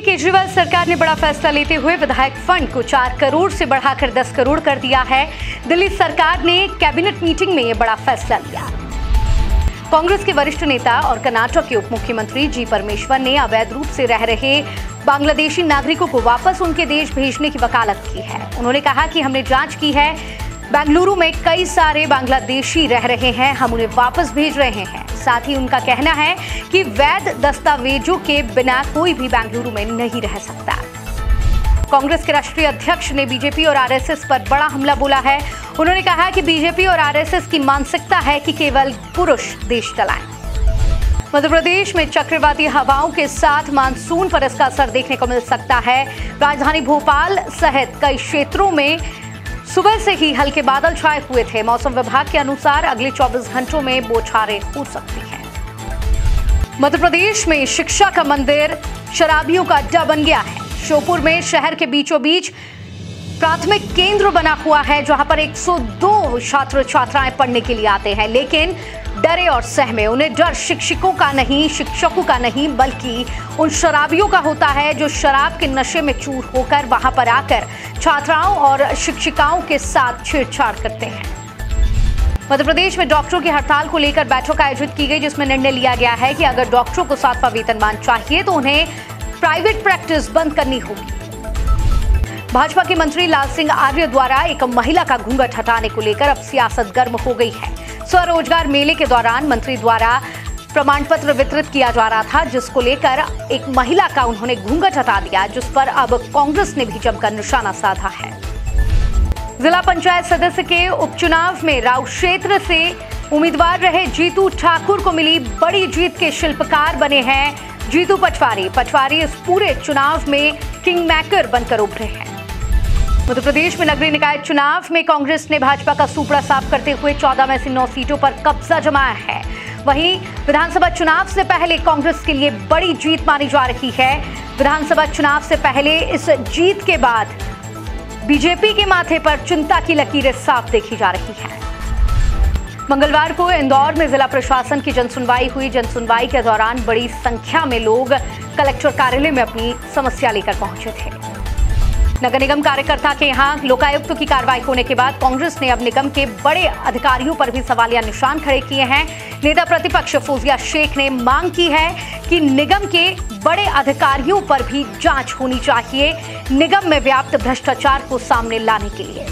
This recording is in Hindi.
केजरीवाल सरकार ने बड़ा फैसला लेते हुए विधायक फंड को चार करोड़ से बढ़ाकर दस करोड़ कर दिया है। दिल्ली सरकार ने कैबिनेट मीटिंग में ये बड़ा फैसला लिया। कांग्रेस के वरिष्ठ नेता और कर्नाटक के उप मुख्यमंत्री जी परमेश्वर ने अवैध रूप से रह रहे बांग्लादेशी नागरिकों को वापस उनके देश भेजने की वकालत की है। उन्होंने कहा कि हमने जाँच की है बेंगलुरु में कई सारे बांग्लादेशी रह रहे हैं। हम उन्हें वापस भेज रहे हैं। साथ ही उनका कहना है कि वैध दस्तावेजों के बिना कोई भी बेंगलुरु में नहीं रह सकता। कांग्रेस के राष्ट्रीय अध्यक्ष ने बीजेपी और आरएसएस पर बड़ा हमला बोला है। उन्होंने कहा कि बीजेपी और आरएसएस की मानसिकता है कि केवल पुरुष देश चलाएँ। मध्य प्रदेश में चक्रवाती हवाओं के साथ मानसून पर इसका असर देखने को मिल सकता है। राजधानी भोपाल सहित कई क्षेत्रों में सुबह से ही हल्के बादल छाए हुए थे। मौसम विभाग के अनुसार अगले 24 घंटों में बोछारे हो सकती हैं। मध्य प्रदेश में शिक्षा का मंदिर शराबियों का अड्डा बन गया है। श्योपुर में शहर के बीचों बीच प्राथमिक केंद्र बना हुआ है, जहाँ पर 102 छात्र छात्राएँ पढ़ने के लिए आते हैं। लेकिन डरे और सहमे। उन्हें डर शिक्षकों का नहीं, शिक्षकों का नहीं, बल्कि उन शराबियों का होता है जो शराब के नशे में चूर होकर वहाँ पर आकर छात्राओं और शिक्षिकाओं के साथ छेड़छाड़ करते हैं। मध्य प्रदेश में डॉक्टरों की हड़ताल को लेकर बैठक आयोजित की गई, जिसमें निर्णय लिया गया है कि अगर डॉक्टरों को सातवां वेतनमान चाहिए तो उन्हें प्राइवेट प्रैक्टिस बंद करनी होगी। भाजपा के मंत्री लाल सिंह आर्य द्वारा एक महिला का घूंघट हटाने को लेकर अब सियासत गर्म हो गई है। स्वरोजगार मेले के दौरान मंत्री द्वारा प्रमाण पत्र वितरित किया जा रहा था, जिसको लेकर एक महिला का उन्होंने घूंघट हटा दिया, जिस पर अब कांग्रेस ने भी जमकर निशाना साधा है। जिला पंचायत सदस्य के उपचुनाव में राव क्षेत्र से उम्मीदवार रहे जीतू ठाकुर को मिली बड़ी जीत के शिल्पकार बने हैं जीतू पटवारी। पटवारी इस पूरे चुनाव में किंग मैकर बनकर उभरे हैं। मध्य प्रदेश में नगरीय निकाय चुनाव में कांग्रेस ने भाजपा का सुपड़ा साफ़ करते हुए 14 में से 9 सीटों पर कब्जा जमाया है। वहीं विधानसभा चुनाव से पहले कांग्रेस के लिए बड़ी जीत मानी जा रही है। विधानसभा चुनाव से पहले इस जीत के बाद बीजेपी के माथे पर चिंता की लकीरें साफ़ देखी जा रही हैं। मंगलवार को इंदौर में जिला प्रशासन की जनसुनवाई हुई। जनसुनवाई के दौरान बड़ी संख्या में लोग कलेक्टर कार्यालय में अपनी समस्या लेकर पहुँचे थे। नगर निगम कार्यकर्ता के यहाँ लोकायुक्त की कार्रवाई होने के बाद कांग्रेस ने अब निगम के बड़े अधिकारियों पर भी सवालिया निशान खड़े किए हैं। नेता प्रतिपक्ष फौजिया शेख ने मांग की है कि निगम के बड़े अधिकारियों पर भी जाँच होनी चाहिए, निगम में व्याप्त भ्रष्टाचार को सामने लाने के लिए।